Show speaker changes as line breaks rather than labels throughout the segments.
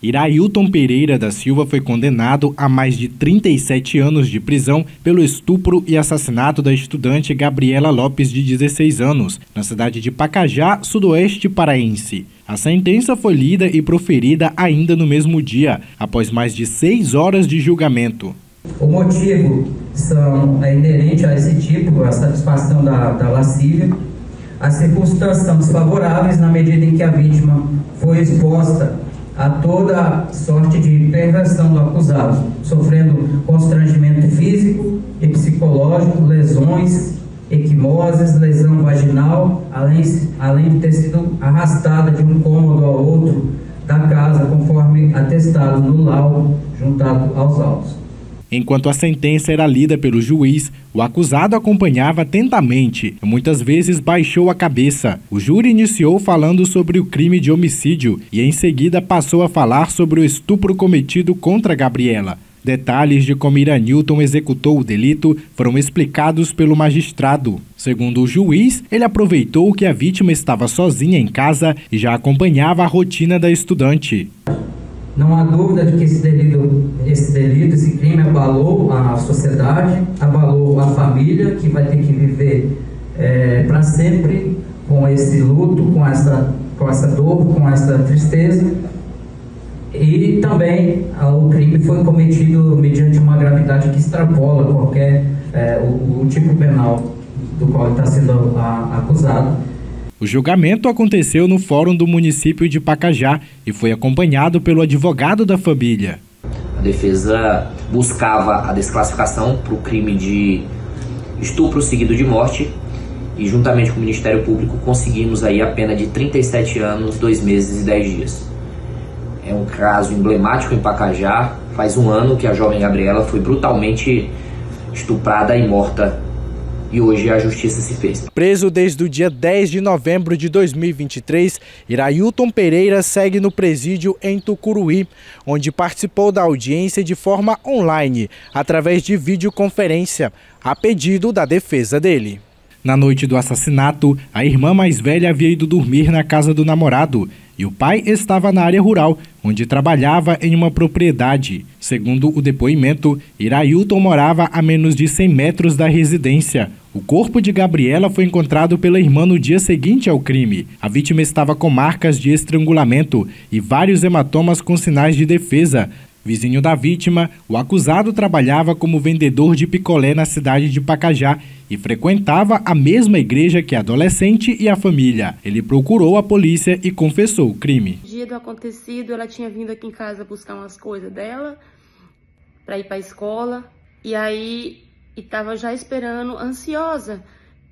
Irailton Pereira da Silva foi condenado a mais de 37 anos de prisão pelo estupro e assassinato da estudante Gabriela Lopes, de 16 anos, na cidade de Pacajá, sudoeste paraense. A sentença foi lida e proferida ainda no mesmo dia, após mais de seis horas de julgamento.
O motivo são, é inerente a esse tipo, a satisfação da, da lascívia. As circunstâncias são desfavoráveis na medida em que a vítima foi exposta a toda sorte de perversão do acusado, sofrendo constrangimento físico e psicológico, lesões, equimoses, lesão vaginal, além, além de ter sido arrastada de um cômodo ao outro da casa, conforme atestado no laudo juntado aos autos.
Enquanto a sentença era lida pelo juiz, o acusado acompanhava atentamente e muitas vezes baixou a cabeça. O júri iniciou falando sobre o crime de homicídio e em seguida passou a falar sobre o estupro cometido contra Gabriela. Detalhes de como Ira Newton executou o delito foram explicados pelo magistrado. Segundo o juiz, ele aproveitou que a vítima estava sozinha em casa e já acompanhava a rotina da estudante.
Não há dúvida de que esse delito, esse delito, esse crime abalou a sociedade, abalou a família, que vai ter que viver é, para sempre com esse luto, com essa, com essa dor, com essa tristeza. E também o crime foi cometido mediante uma gravidade que extrapola qualquer é, o, o, tipo penal do qual está sendo a, acusado.
O julgamento aconteceu no fórum do município de Pacajá e foi acompanhado pelo advogado da família.
A defesa buscava a desclassificação para o crime de estupro seguido de morte e juntamente com o Ministério Público conseguimos aí a pena de 37 anos, 2 meses e 10 dias. É um caso emblemático em Pacajá. Faz um ano que a jovem Gabriela foi brutalmente estuprada e morta e hoje a justiça se fez.
Preso desde o dia 10 de novembro de 2023, Irailton Pereira segue no presídio em Tucuruí, onde participou da audiência de forma online, através de videoconferência, a pedido da defesa dele. Na noite do assassinato, a irmã mais velha havia ido dormir na casa do namorado e o pai estava na área rural, onde trabalhava em uma propriedade. Segundo o depoimento, Irailton morava a menos de 100 metros da residência. O corpo de Gabriela foi encontrado pela irmã no dia seguinte ao crime. A vítima estava com marcas de estrangulamento e vários hematomas com sinais de defesa, Vizinho da vítima, o acusado trabalhava como vendedor de picolé na cidade de Pacajá e frequentava a mesma igreja que a adolescente e a família. Ele procurou a polícia e confessou o crime.
No dia do acontecido, ela tinha vindo aqui em casa buscar umas coisas dela para ir para a escola e aí estava já esperando, ansiosa,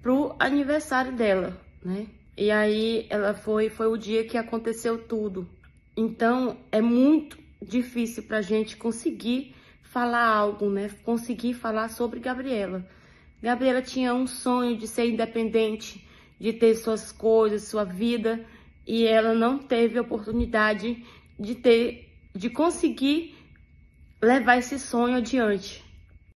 pro aniversário dela, né? E aí ela foi, foi o dia que aconteceu tudo. Então é muito difícil para a gente conseguir falar algo, né? Conseguir falar sobre Gabriela. Gabriela tinha um sonho de ser independente, de ter suas coisas, sua vida, e ela não teve oportunidade de ter, de conseguir levar esse sonho adiante.